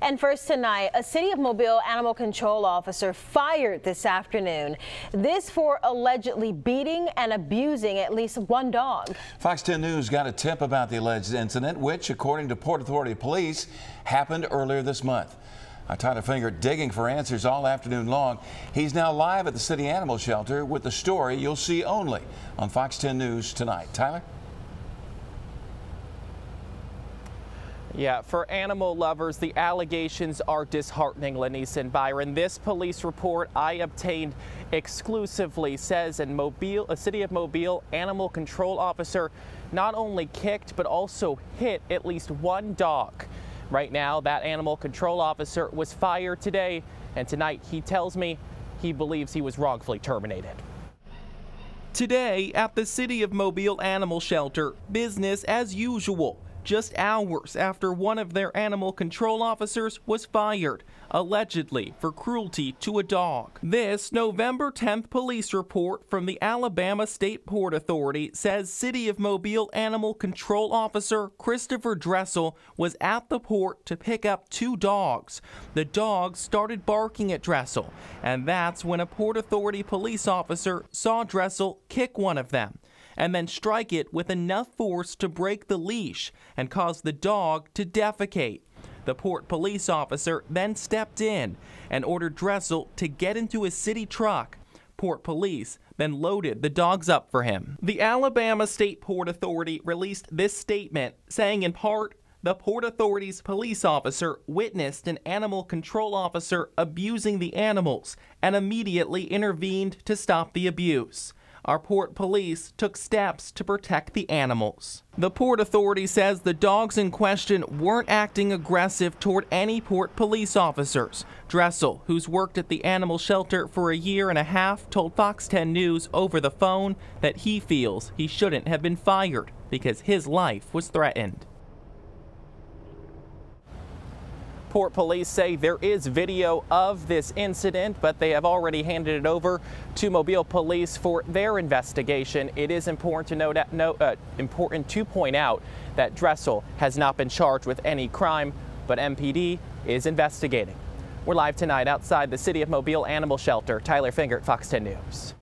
And first tonight, a City of Mobile animal control officer fired this afternoon. This for allegedly beating and abusing at least one dog. Fox 10 News got a tip about the alleged incident, which, according to Port Authority Police, happened earlier this month. I Tyler Fingert digging for answers all afternoon long. He's now live at the city animal shelter with the story you'll see only on Fox 10 News tonight. Tyler? Yeah, for animal lovers, the allegations are disheartening, Lenise and Byron. This police report I obtained exclusively says in Mobile, a city of Mobile animal control officer not only kicked but also hit at least one dog. Right now, that animal control officer was fired today, and tonight he tells me he believes he was wrongfully terminated. Today, at the City of Mobile Animal Shelter, business as usual just hours after one of their animal control officers was fired, allegedly for cruelty to a dog. This November 10th police report from the Alabama State Port Authority says City of Mobile Animal Control Officer Christopher Dressel was at the port to pick up two dogs. The dogs started barking at Dressel, and that's when a Port Authority police officer saw Dressel kick one of them and then strike it with enough force to break the leash and cause the dog to defecate. The port police officer then stepped in and ordered Dressel to get into a city truck. Port Police then loaded the dogs up for him. The Alabama State Port Authority released this statement saying in part, the Port Authority's police officer witnessed an animal control officer abusing the animals and immediately intervened to stop the abuse our port police took steps to protect the animals. The Port Authority says the dogs in question weren't acting aggressive toward any port police officers. Dressel, who's worked at the animal shelter for a year and a half, told Fox 10 News over the phone that he feels he shouldn't have been fired because his life was threatened. Port police say there is video of this incident, but they have already handed it over to Mobile police for their investigation. It is important to note, uh, important to point out that Dressel has not been charged with any crime, but MPD is investigating. We're live tonight outside the City of Mobile Animal Shelter. Tyler Fingert, Fox 10 News.